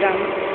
răng